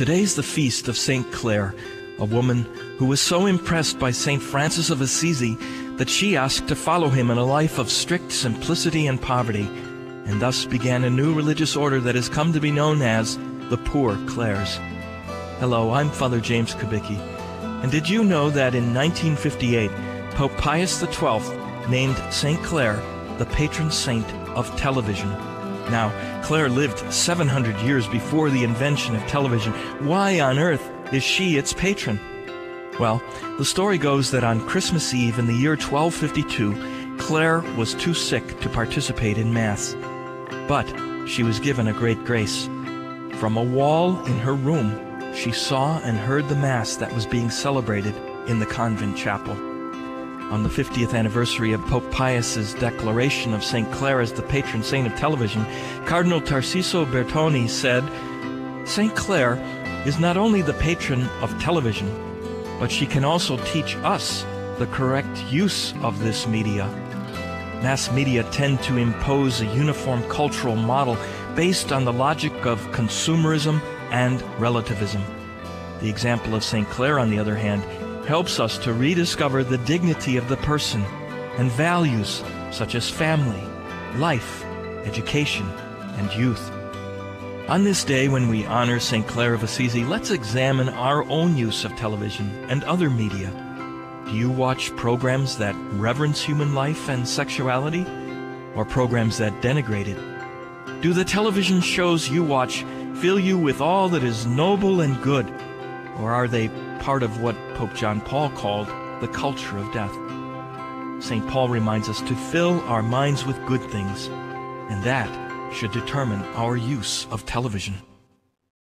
Today's the feast of St. Clare, a woman who was so impressed by St. Francis of Assisi that she asked to follow him in a life of strict simplicity and poverty, and thus began a new religious order that has come to be known as the Poor Clares. Hello, I'm Father James Kubicki. And did you know that in 1958, Pope Pius XII named St. Clare the patron saint of television? Now, Clare lived 700 years before the invention of television. Why on earth is she its patron? Well, the story goes that on Christmas Eve in the year 1252, Clare was too sick to participate in Mass. But she was given a great grace. From a wall in her room, she saw and heard the Mass that was being celebrated in the convent chapel on the 50th anniversary of Pope Pius's declaration of St. Clare as the patron saint of television, Cardinal Tarcisio Bertone said, St. Clare is not only the patron of television, but she can also teach us the correct use of this media. Mass media tend to impose a uniform cultural model based on the logic of consumerism and relativism. The example of St. Clare, on the other hand, helps us to rediscover the dignity of the person and values such as family, life, education, and youth. On this day when we honor St. Clare of Assisi, let's examine our own use of television and other media. Do you watch programs that reverence human life and sexuality, or programs that denigrate it? Do the television shows you watch fill you with all that is noble and good, or are they part of what Pope John Paul called the culture of death. St. Paul reminds us to fill our minds with good things, and that should determine our use of television.